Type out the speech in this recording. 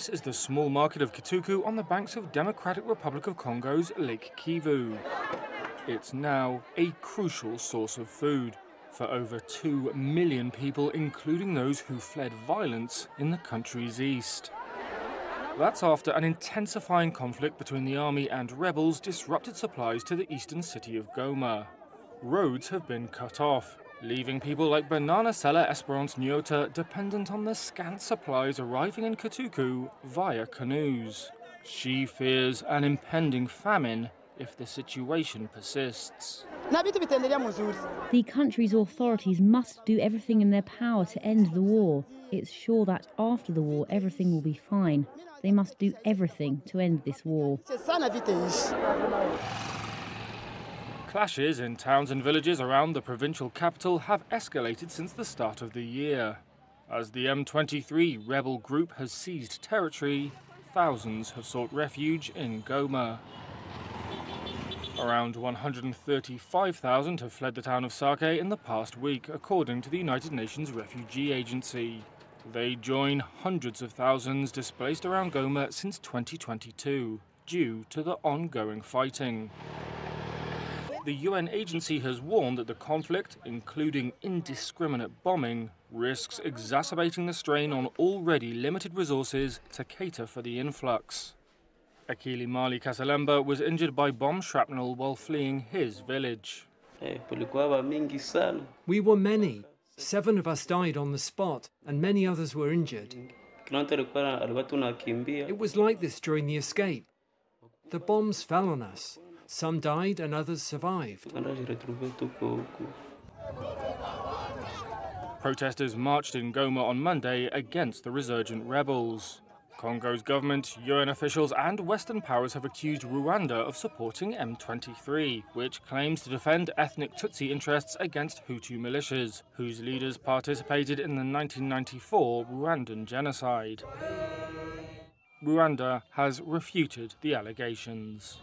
This is the small market of Kituku on the banks of Democratic Republic of Congo's Lake Kivu. It's now a crucial source of food for over 2 million people, including those who fled violence in the country's east. That's after an intensifying conflict between the army and rebels disrupted supplies to the eastern city of Goma. Roads have been cut off, leaving people like Banana seller Esperance Nyota dependent on the scant supplies arriving in Kituku via canoes. She fears an impending famine if the situation persists. The country's authorities must do everything in their power to end the war. It's sure that after the war everything will be fine. They must do everything to end this war. Clashes in towns and villages around the provincial capital have escalated since the start of the year. As the M23 rebel group has seized territory, thousands have sought refuge in Goma. Around 135,000 have fled the town of Sake in the past week, according to the United Nations Refugee Agency. They join hundreds of thousands displaced around Goma since 2022, due to the ongoing fighting. The UN agency has warned that the conflict, including indiscriminate bombing, risks exacerbating the strain on already limited resources to cater for the influx. Akili Mali Kasalemba was injured by bomb shrapnel while fleeing his village. We were many. Seven of us died on the spot, and many others were injured. It was like this during the escape. The bombs fell on us. Some died and others survived. Protesters marched in Goma on Monday against the resurgent rebels. Congo's government, UN officials, and Western powers have accused Rwanda of supporting M23, which claims to defend ethnic Tutsi interests against Hutu militias, whose leaders participated in the 1994 Rwandan genocide. Rwanda has refuted the allegations.